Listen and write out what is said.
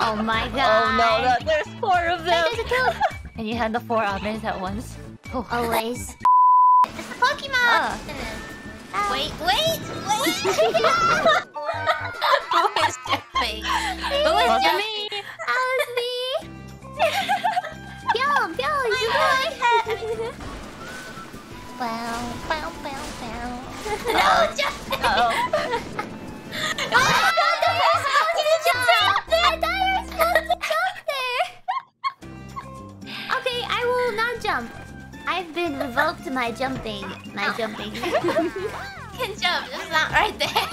Oh my god. Oh no, no, there's four of them. There's two. And you had the four others at once. Oh. Always. it's a Pokemon. Ah. Wait, wait, wait. Who is jumping? Who is Wasn't jumping? That was me. Yo, yo, you good? Bow, bow, bow, bow. No, just. Uh-oh. Oh, will not jump. I've been revoked my jumping. My oh. jumping. can jump, just not right there.